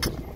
Thank you.